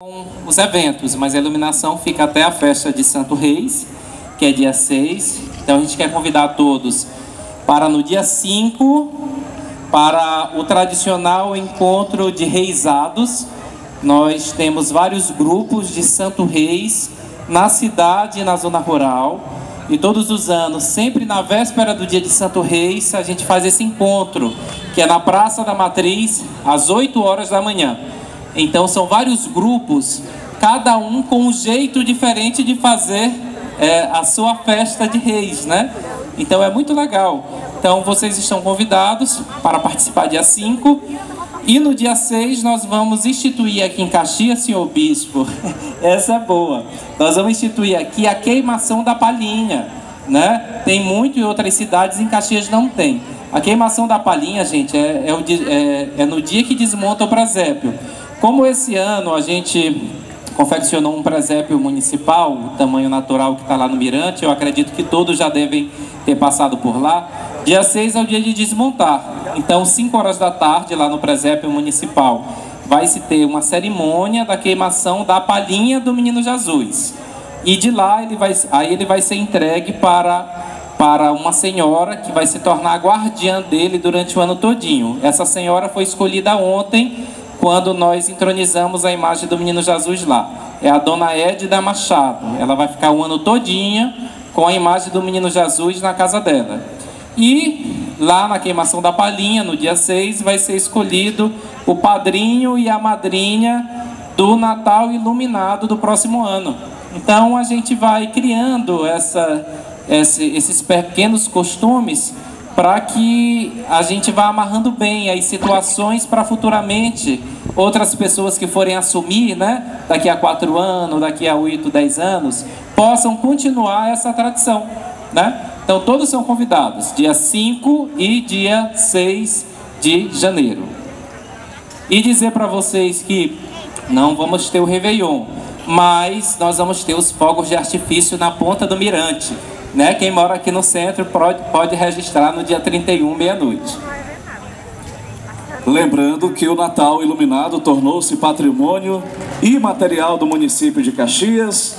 com os eventos, mas a iluminação fica até a festa de Santo Reis, que é dia 6. Então a gente quer convidar todos para no dia 5, para o tradicional encontro de reisados. Nós temos vários grupos de Santo Reis na cidade e na zona rural. E todos os anos, sempre na véspera do dia de Santo Reis, a gente faz esse encontro, que é na Praça da Matriz, às 8 horas da manhã. Então são vários grupos, cada um com um jeito diferente de fazer é, a sua festa de reis, né? Então é muito legal. Então vocês estão convidados para participar dia 5. E no dia 6 nós vamos instituir aqui em Caxias, senhor bispo, essa é boa. Nós vamos instituir aqui a queimação da palhinha, né? Tem muito em outras cidades, em Caxias não tem. A queimação da palhinha, gente, é, é, o, é, é no dia que desmonta o presépio. Como esse ano a gente confeccionou um presépio municipal, o tamanho natural que está lá no Mirante, eu acredito que todos já devem ter passado por lá. Dia 6 é o dia de desmontar. Então, 5 horas da tarde, lá no presépio municipal, vai se ter uma cerimônia da queimação da palhinha do Menino Jesus. E de lá ele vai, aí ele vai ser entregue para para uma senhora que vai se tornar a guardiã dele durante o ano todinho. Essa senhora foi escolhida ontem quando nós entronizamos a imagem do menino Jesus lá. É a dona Edda Machado. Ela vai ficar o ano todinho com a imagem do menino Jesus na casa dela. E lá na queimação da palhinha, no dia 6, vai ser escolhido o padrinho e a madrinha do Natal iluminado do próximo ano. Então a gente vai criando essa, esses pequenos costumes para que a gente vá amarrando bem as situações para futuramente outras pessoas que forem assumir, né, daqui a quatro anos, daqui a oito, dez anos, possam continuar essa tradição, né? Então todos são convidados, dia 5 e dia 6 de janeiro. E dizer para vocês que não vamos ter o Réveillon, mas nós vamos ter os fogos de artifício na ponta do mirante. Né? Quem mora aqui no centro pode, pode registrar no dia 31, meia-noite. Lembrando que o Natal Iluminado tornou-se patrimônio imaterial do município de Caxias